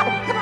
come on.